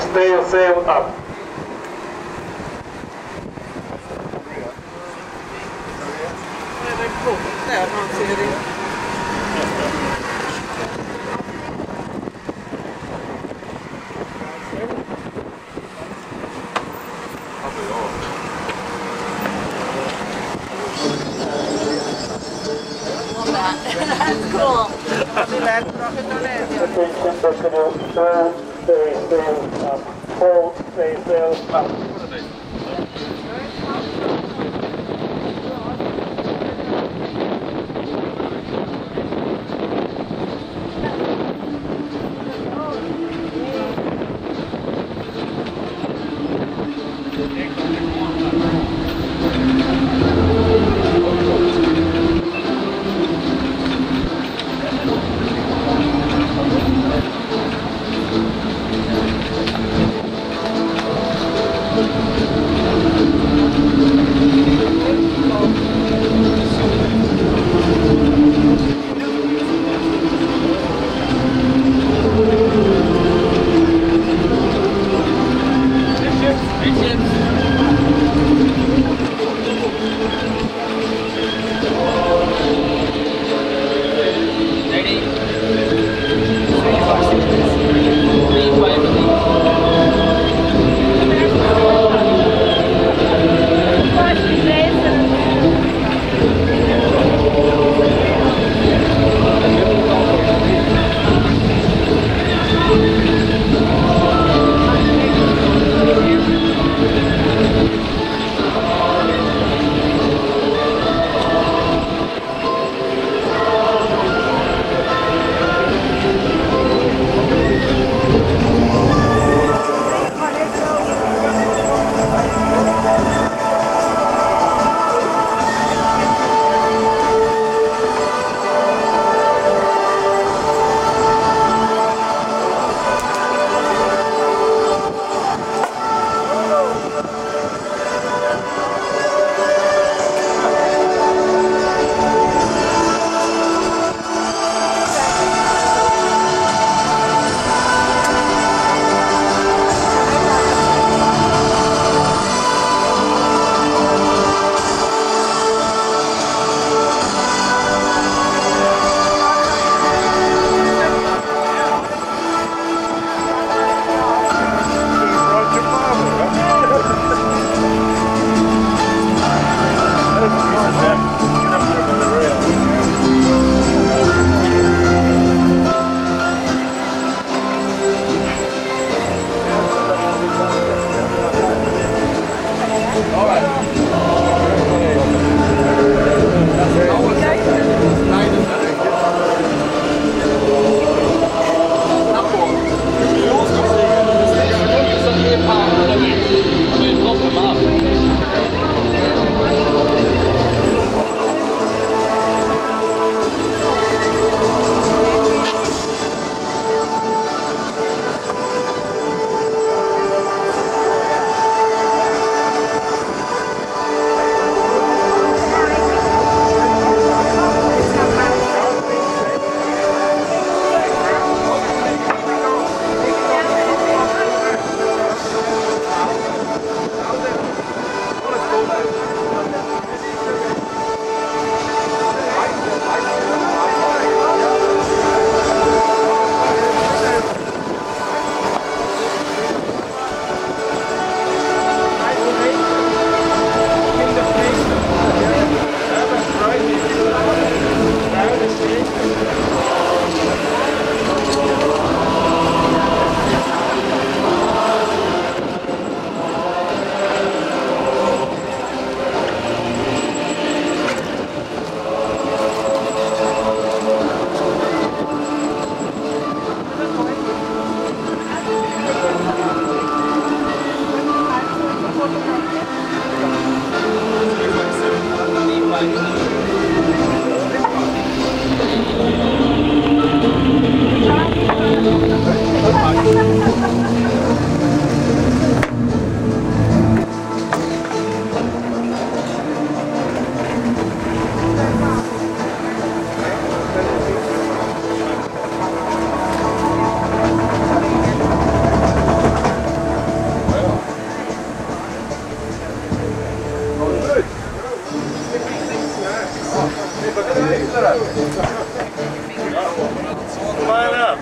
stay sail up. That's cool. Attention, full stay sail up. Full stay sail Line up.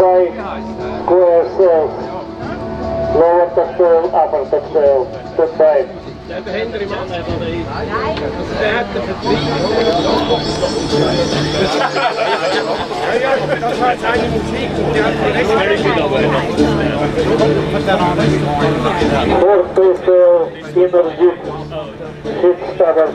Vai, by square sails. Lower tackle, upper tackle, goodbye. Fourth place sail, inner duke, six stars.